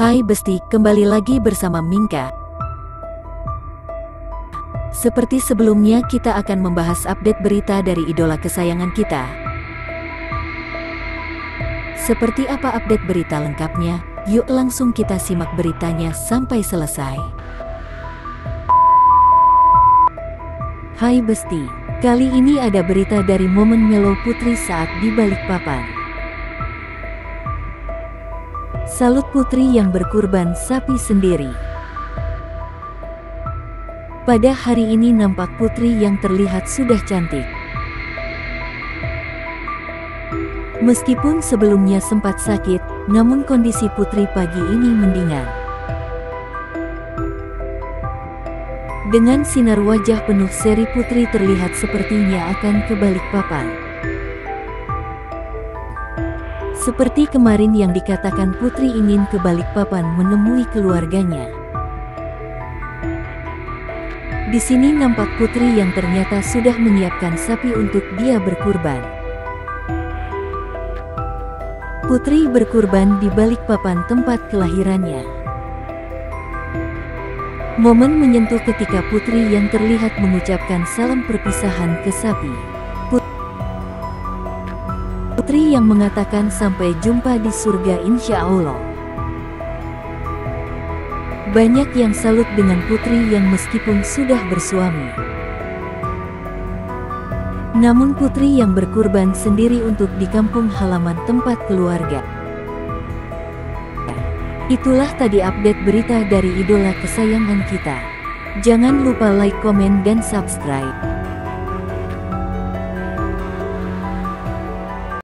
Hai Besti, kembali lagi bersama Mingka. Seperti sebelumnya kita akan membahas update berita dari idola kesayangan kita. Seperti apa update berita lengkapnya? Yuk langsung kita simak beritanya sampai selesai. Hai Besti, kali ini ada berita dari momen Melo Putri saat di balik papan. Salut Putri yang berkurban sapi sendiri. Pada hari ini nampak Putri yang terlihat sudah cantik. Meskipun sebelumnya sempat sakit, namun kondisi Putri pagi ini mendingan. Dengan sinar wajah penuh seri Putri terlihat sepertinya akan kebalik papan. Seperti kemarin yang dikatakan Putri ingin kebalik papan menemui keluarganya. Di sini nampak Putri yang ternyata sudah menyiapkan sapi untuk dia berkurban. Putri berkurban di balik papan tempat kelahirannya. Momen menyentuh ketika Putri yang terlihat mengucapkan salam perpisahan ke sapi. Putri yang mengatakan sampai jumpa di surga insya Allah. Banyak yang salut dengan Putri yang meskipun sudah bersuami. Namun Putri yang berkurban sendiri untuk di kampung halaman tempat keluarga. Itulah tadi update berita dari idola kesayangan kita. Jangan lupa like, komen, dan subscribe.